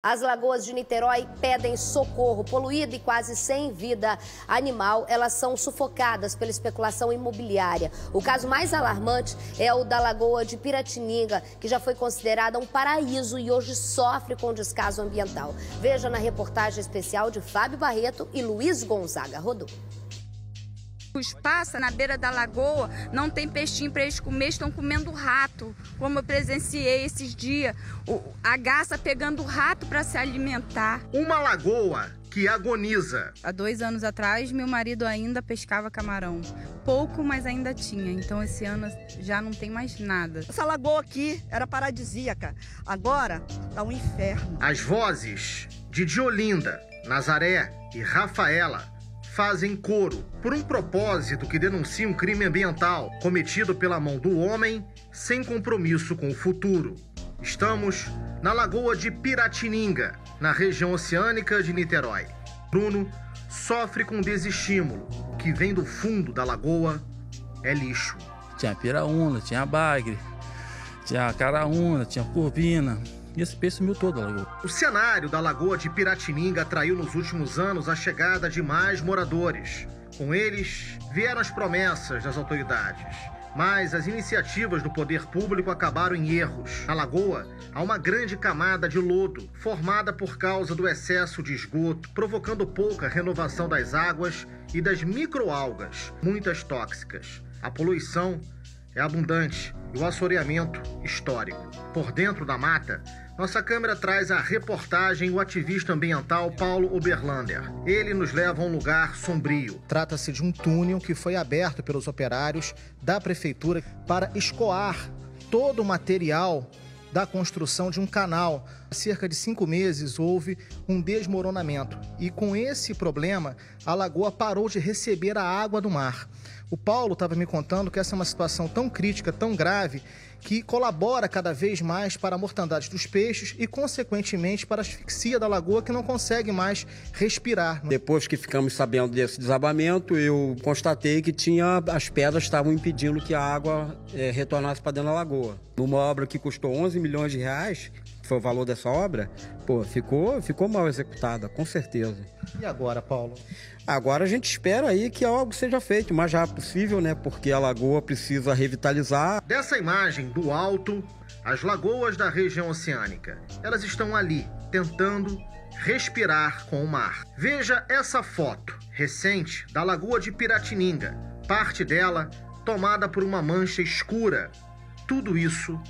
As lagoas de Niterói pedem socorro. Poluída e quase sem vida animal, elas são sufocadas pela especulação imobiliária. O caso mais alarmante é o da lagoa de Piratininga, que já foi considerada um paraíso e hoje sofre com descaso ambiental. Veja na reportagem especial de Fábio Barreto e Luiz Gonzaga. Rodou. Passa na beira da lagoa, não tem peixinho para eles comer, estão comendo rato. Como eu presenciei esses dias, a garça pegando o rato para se alimentar. Uma lagoa que agoniza. Há dois anos atrás, meu marido ainda pescava camarão. Pouco, mas ainda tinha. Então, esse ano já não tem mais nada. Essa lagoa aqui era paradisíaca. Agora tá um inferno. As vozes de Diolinda, Nazaré e Rafaela fazem coro por um propósito que denuncia um crime ambiental cometido pela mão do homem sem compromisso com o futuro. Estamos na Lagoa de Piratininga, na região oceânica de Niterói. Bruno sofre com desestímulo. Que vem do fundo da lagoa é lixo. Tinha piraúna, tinha bagre, tinha caraúna, tinha corvina, e esse peixe todo a lagoa. O cenário da lagoa de Piratininga atraiu nos últimos anos a chegada de mais moradores. Com eles vieram as promessas das autoridades. Mas as iniciativas do poder público acabaram em erros. Na lagoa, há uma grande camada de lodo, formada por causa do excesso de esgoto, provocando pouca renovação das águas e das microalgas, muitas tóxicas. A poluição é abundante e o assoreamento histórico. Por dentro da mata, nossa câmera traz a reportagem o ativista ambiental Paulo Oberlander. Ele nos leva a um lugar sombrio. Trata-se de um túnel que foi aberto pelos operários da prefeitura para escoar todo o material da construção de um canal. Há cerca de cinco meses houve um desmoronamento e com esse problema a lagoa parou de receber a água do mar. O Paulo estava me contando que essa é uma situação tão crítica, tão grave, que colabora cada vez mais para a mortandade dos peixes e, consequentemente, para a asfixia da lagoa que não consegue mais respirar. Depois que ficamos sabendo desse desabamento, eu constatei que tinha as pedras estavam impedindo que a água é, retornasse para dentro da lagoa. Numa obra que custou 11 milhões de reais, foi o valor dessa obra, pô, ficou, ficou mal executada, com certeza. E agora, Paulo? Agora a gente espera aí que algo seja feito o mais rápido possível, né? Porque a lagoa precisa revitalizar. Dessa imagem do alto, as lagoas da região oceânica, elas estão ali, tentando respirar com o mar. Veja essa foto recente da Lagoa de Piratininga, parte dela tomada por uma mancha escura. Tudo isso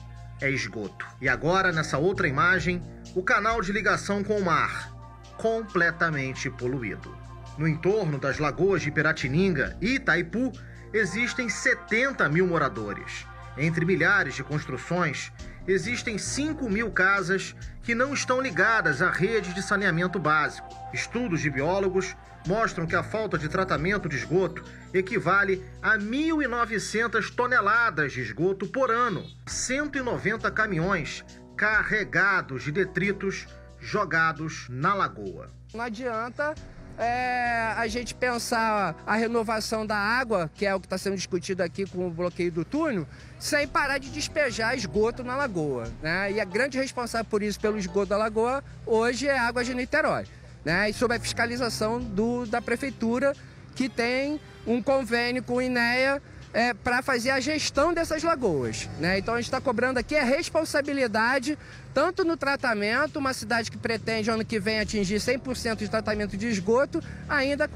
é esgoto. E agora, nessa outra imagem, o canal de ligação com o mar, completamente poluído. No entorno das lagoas de Piratininga e Itaipu, existem 70 mil moradores. Entre milhares de construções, existem 5 mil casas que não estão ligadas à rede de saneamento básico. Estudos de biólogos mostram que a falta de tratamento de esgoto equivale a 1.900 toneladas de esgoto por ano, 190 caminhões carregados de detritos jogados na lagoa. Não adianta é, a gente pensar a renovação da água, que é o que está sendo discutido aqui com o bloqueio do túnel, sem parar de despejar esgoto na lagoa. Né? E a grande responsável por isso, pelo esgoto da lagoa, hoje é a Água de Niterói né? E sob a fiscalização do, da prefeitura, que tem um convênio com o INEA é, para fazer a gestão dessas lagoas. Né? Então a gente está cobrando aqui a responsabilidade, tanto no tratamento, uma cidade que pretende ano que vem atingir 100% de tratamento de esgoto, ainda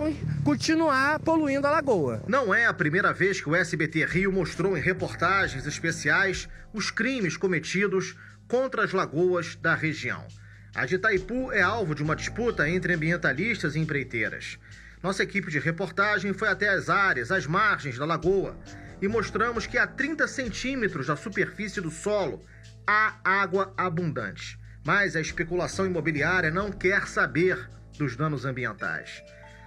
continuar poluindo a lagoa. Não é a primeira vez que o SBT Rio mostrou em reportagens especiais os crimes cometidos contra as lagoas da região. A de Itaipu é alvo de uma disputa entre ambientalistas e empreiteiras. Nossa equipe de reportagem foi até as áreas, as margens da lagoa, e mostramos que a 30 centímetros da superfície do solo há água abundante. Mas a especulação imobiliária não quer saber dos danos ambientais.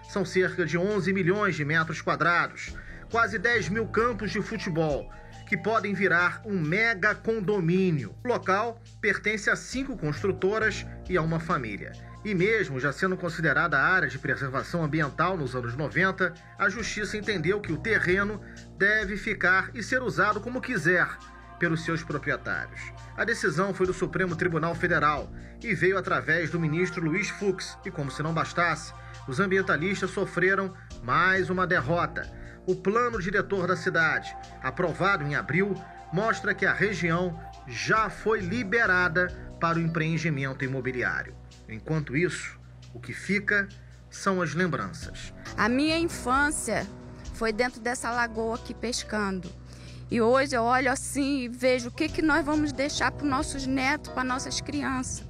São cerca de 11 milhões de metros quadrados, quase 10 mil campos de futebol, que podem virar um mega condomínio. O local pertence a cinco construtoras e a uma família. E mesmo já sendo considerada área de preservação ambiental nos anos 90, a justiça entendeu que o terreno deve ficar e ser usado como quiser, pelos seus proprietários. A decisão foi do Supremo Tribunal Federal e veio através do ministro Luiz Fux. E como se não bastasse, os ambientalistas sofreram mais uma derrota. O plano diretor da cidade, aprovado em abril, mostra que a região já foi liberada para o empreendimento imobiliário. Enquanto isso, o que fica são as lembranças. A minha infância foi dentro dessa lagoa aqui pescando. E hoje eu olho assim e vejo o que, que nós vamos deixar para os nossos netos, para nossas crianças.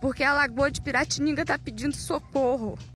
Porque a lagoa de Piratininga está pedindo socorro.